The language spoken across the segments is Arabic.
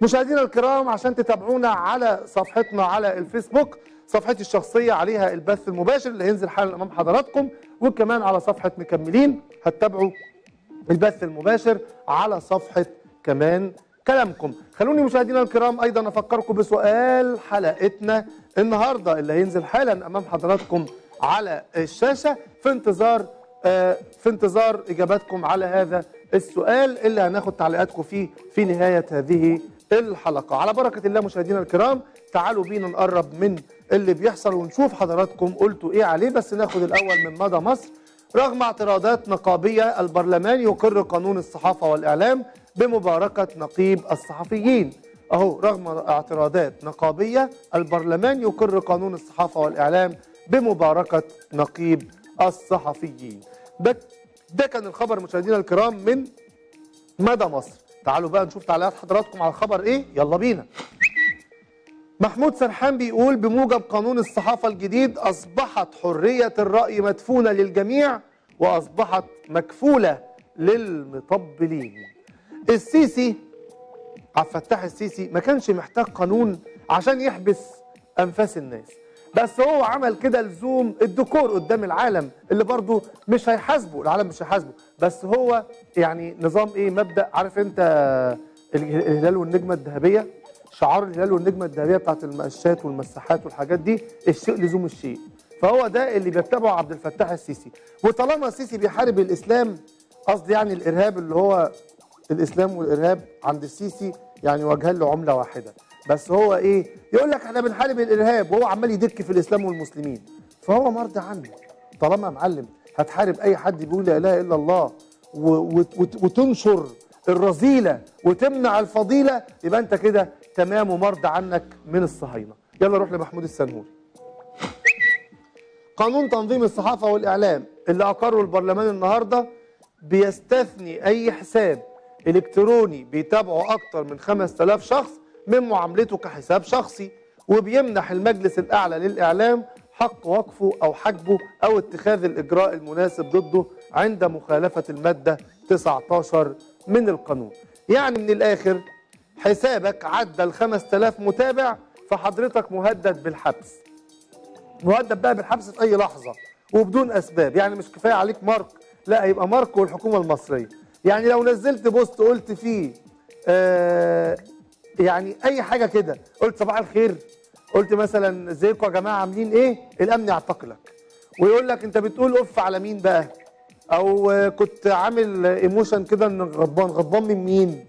مشاهدينا الكرام عشان تتابعونا على صفحتنا على الفيسبوك صفحتي الشخصية عليها البث المباشر اللي هينزل حالا أمام حضراتكم وكمان على صفحة مكملين هتتابعوا البث المباشر على صفحة كمان كلامكم. خلوني مشاهدينا الكرام أيضا أفكركم بسؤال حلقتنا النهاردة اللي هينزل حالا أمام حضراتكم على الشاشة. في انتظار آه، في انتظار إجاباتكم على هذا السؤال اللي هناخد تعليقاتكم فيه في نهاية هذه الحلقة. على بركة الله مشاهدينا الكرام تعالوا بينا نقرب من اللي بيحصل ونشوف حضراتكم قلتوا إيه عليه بس ناخد الأول من مدى مصر. رغم اعتراضات نقابية البرلمان يقر قانون الصحافة والإعلام بمباركة نقيب الصحفيين. أهو رغم اعتراضات نقابية البرلمان يقر قانون الصحافة والإعلام بمباركة نقيب الصحفيين. ده, ده كان الخبر مشاهدينا الكرام من مدى مصر. تعالوا بقى نشوف تعليقات حضراتكم على الخبر إيه؟ يلا بينا. محمود سرحان بيقول بموجب قانون الصحافة الجديد أصبحت حرية الرأي مدفونة للجميع وأصبحت مكفولة للمطبلين. السيسي عبد الفتاح السيسي ما كانش محتاج قانون عشان يحبس أنفاس الناس. بس هو عمل كده لزوم الديكور قدام العالم اللي برضه مش هيحاسبه العالم مش هيحاسبه. بس هو يعني نظام إيه؟ مبدأ عارف أنت الهلال والنجمة الذهبية؟ شعار الهلال والنجمة الذهبية بتاعت المقشات والمساحات والحاجات دي الشيء لزوم الشيء. فهو ده اللي بيتبعه عبد الفتاح السيسي. وطالما السيسي بيحارب الإسلام قصدي يعني الإرهاب اللي هو الإسلام والإرهاب عند السيسي يعني وجهان لعملة واحدة. بس هو إيه؟ يقول لك إحنا بنحارب الإرهاب وهو عمال يدك في الإسلام والمسلمين. فهو مرضي عنه. طالما معلم هتحارب أي حد بيقول لا إله إلا الله وتنشر الرذيلة وتمنع الفضيلة يبقى أنت كده تمام ومرضى عنك من الصهاينة. يلا نروح لمحمود السنهوري قانون تنظيم الصحافة والإعلام اللي أقره البرلمان النهارده بيستثني أي حساب إلكتروني بيتابعه أكتر من 5000 شخص من معاملته كحساب شخصي وبيمنح المجلس الأعلى للإعلام حق وقفه أو حجبه أو اتخاذ الإجراء المناسب ضده عند مخالفة المادة 19 من القانون. يعني من الآخر حسابك عدى ال 5000 متابع فحضرتك مهدد بالحبس. مهدد بقى بالحبس في أي لحظة وبدون أسباب. يعني مش كفاية عليك مارك لا هيبقى مارك والحكومة المصرية. يعني لو نزلت post قلت فيه آه يعني أي حاجة كده. قلت صباح الخير. قلت مثلا إزيكم يا جماعة؟ عاملين إيه؟ الأمن يعتقلك ويقول لك أنت بتقول اف على مين بقى؟ أو كنت عامل emotion كده إن غضبان. غضبان من مين؟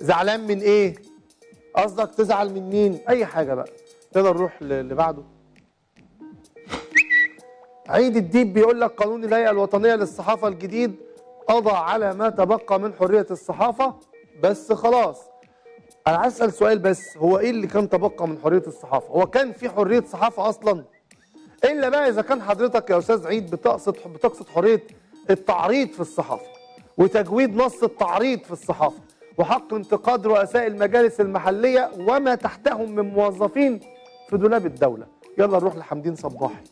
زعلان من إيه؟ قصدك تزعل من مين؟ أي حاجة بقى. تقدر نروح اللي بعده عيد الديب بيقول لك قانون الهيئة الوطنية للصحافة الجديد قضى على ما تبقى من حرية الصحافة بس خلاص. أنا عايز أسأل سؤال بس هو إيه اللي كان تبقى من حرية الصحافة؟ هو كان في حرية صحافة أصلا؟ إلا بقى إذا كان حضرتك يا أستاذ عيد بتقصد بتقصد حرية التعريض في الصحافة وتجويد نص التعريض في الصحافة وحق انتقاد رؤساء المجالس المحلية وما تحتهم من موظفين في دولاب الدولة. يلا نروح لحمدين صباحي.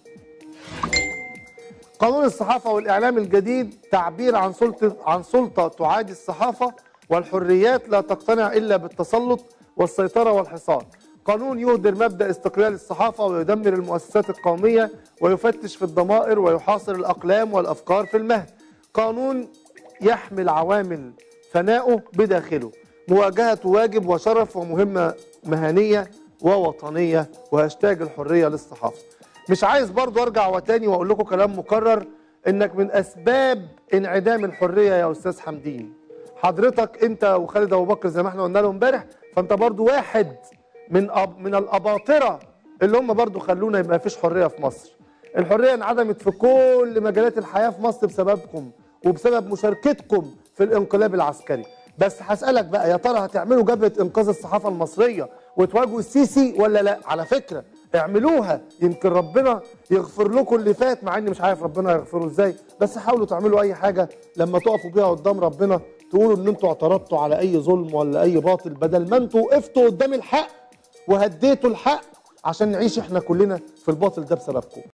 قانون الصحافة والإعلام الجديد تعبير عن سلطة عن سلطة تعادي الصحافة والحريات لا تقتنع إلا بالتسلط والسيطرة والحصار. قانون يهدر مبدأ استقلال الصحافة ويدمر المؤسسات القومية ويفتش في الضمائر ويحاصر الأقلام والأفكار في المهد. قانون يحمل عوامل فنائه بداخله مواجهة واجب وشرف ومهمة مهنية ووطنية وهاشتاج الحرية للصحافة مش عايز برضو أرجع وتاني وأقول لكم كلام مكرر إنك من أسباب انعدام الحرية يا أستاذ حمدين حضرتك انت وخالد ابو بكر زي ما إحنا قلنا له امبارح فانت برضو واحد من أب من الأباطرة اللي هم برضو خلونا يبقى مفيش حرية في مصر الحرية انعدمت في كل مجالات الحياة في مصر بسببكم وبسبب مشاركتكم في الانقلاب العسكري بس هسألك بقى يا ترى هتعملوا جبهة إنقاذ الصحافة المصرية وتواجهوا السيسي ولا لأ؟ على فكرة اعملوها يمكن ربنا يغفر لكم اللي فات مع إني مش عارف ربنا يغفره إزاي بس حاولوا تعملوا أي حاجة لما تقفوا بيها قدام ربنا تقولوا إن أنتوا اعترضتوا على أي ظلم ولا أي باطل؟ بدل ما أنتوا وقفتوا قدام الحق وهديتوا الحق عشان نعيش إحنا كلنا في الباطل ده بسببكم.